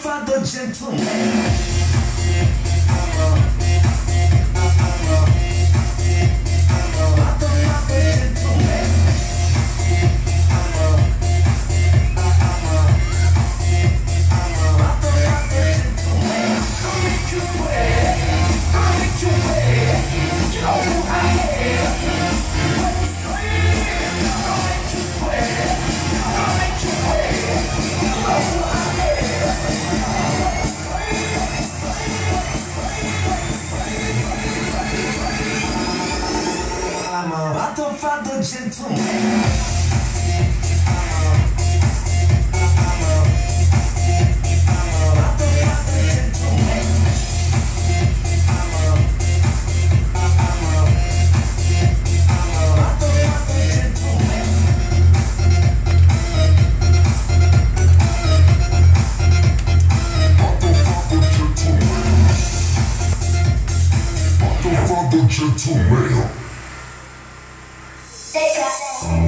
father gentleman. I'm a rattle father gentleman. Father Gentleman. Take that.